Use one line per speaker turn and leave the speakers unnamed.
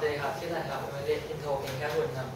เดี๋ยวครับชื่ออะไรครับไม่ได้อินโทรเพลงแค่คุณครับ